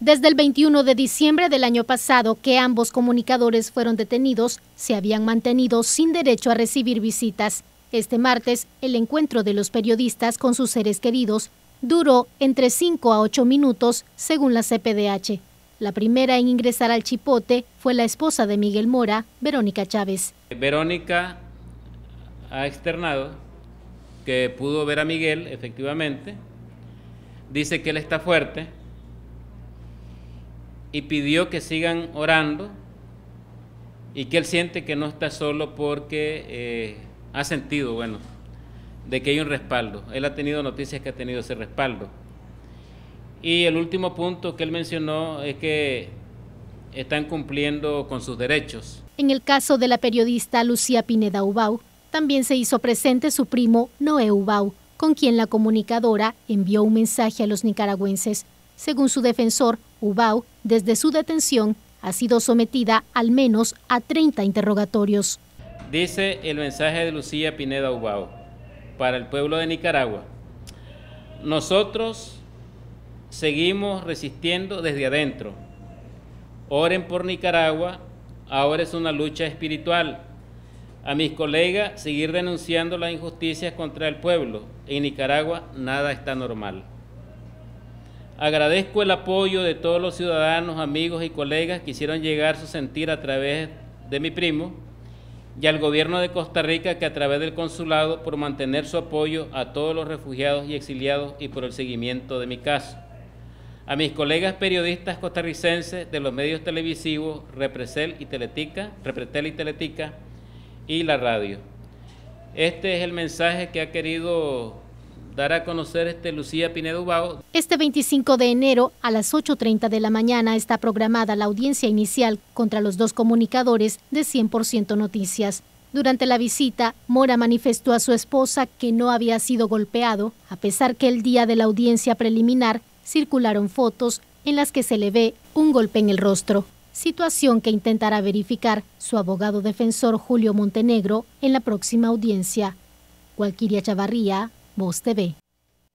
Desde el 21 de diciembre del año pasado que ambos comunicadores fueron detenidos, se habían mantenido sin derecho a recibir visitas. Este martes, el encuentro de los periodistas con sus seres queridos duró entre 5 a 8 minutos, según la CPDH. La primera en ingresar al chipote fue la esposa de Miguel Mora, Verónica Chávez. Verónica ha externado que pudo ver a Miguel, efectivamente. Dice que él está fuerte, y pidió que sigan orando y que él siente que no está solo porque eh, ha sentido, bueno, de que hay un respaldo. Él ha tenido noticias que ha tenido ese respaldo. Y el último punto que él mencionó es que están cumpliendo con sus derechos. En el caso de la periodista Lucía Pineda Ubau, también se hizo presente su primo Noé Ubau, con quien la comunicadora envió un mensaje a los nicaragüenses. Según su defensor, Ubau, desde su detención, ha sido sometida al menos a 30 interrogatorios. Dice el mensaje de Lucía Pineda Ubau para el pueblo de Nicaragua. Nosotros seguimos resistiendo desde adentro. Oren por Nicaragua, ahora es una lucha espiritual. A mis colegas seguir denunciando las injusticias contra el pueblo. En Nicaragua nada está normal. Agradezco el apoyo de todos los ciudadanos, amigos y colegas que hicieron llegar su sentir a través de mi primo y al gobierno de Costa Rica que a través del consulado por mantener su apoyo a todos los refugiados y exiliados y por el seguimiento de mi caso. A mis colegas periodistas costarricenses de los medios televisivos Represel y Teletica, Repretel y Teletica y la radio. Este es el mensaje que ha querido dar a conocer este Lucía Pinedo. Este 25 de enero a las 8.30 de la mañana está programada la audiencia inicial contra los dos comunicadores de 100% Noticias. Durante la visita, Mora manifestó a su esposa que no había sido golpeado, a pesar que el día de la audiencia preliminar circularon fotos en las que se le ve un golpe en el rostro, situación que intentará verificar su abogado defensor Julio Montenegro en la próxima audiencia. Walquiria Chavarría, Bolsa TV.